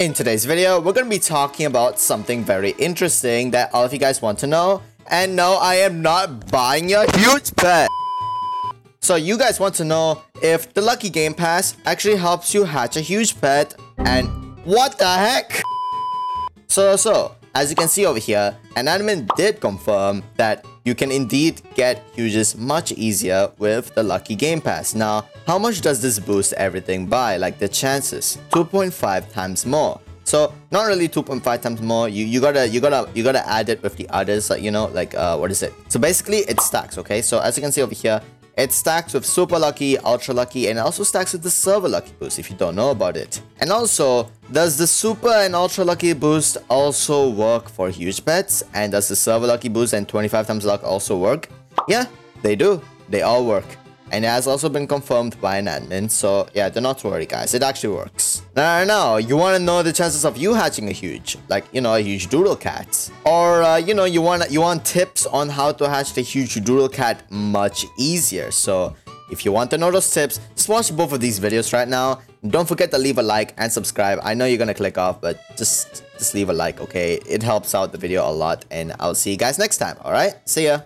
In today's video, we're going to be talking about something very interesting that all of you guys want to know. And no, I am not buying your huge pet. So you guys want to know if the Lucky Game Pass actually helps you hatch a huge pet and what the heck? So, so, as you can see over here, an admin did confirm that you can indeed get huges much easier with the Lucky Game Pass. Now, how much does this boost everything by? Like the chances, 2.5 times more. So not really 2.5 times more. You you gotta you gotta you gotta add it with the others. Like you know like uh what is it? So basically it stacks. Okay. So as you can see over here, it stacks with Super Lucky, Ultra Lucky, and also stacks with the Silver Lucky boost if you don't know about it. And also, does the Super and Ultra Lucky boost also work for huge pets? And does the Silver Lucky boost and 25 times luck also work? Yeah, they do. They all work and it has also been confirmed by an admin, so yeah, do not worry guys, it actually works. Now, now, you want to know the chances of you hatching a huge, like, you know, a huge doodle cat. Or, uh, you know, you want you want tips on how to hatch the huge doodle cat much easier. So, if you want to know those tips, just watch both of these videos right now. Don't forget to leave a like and subscribe. I know you're gonna click off, but just, just leave a like, okay? It helps out the video a lot, and I'll see you guys next time, alright? See ya!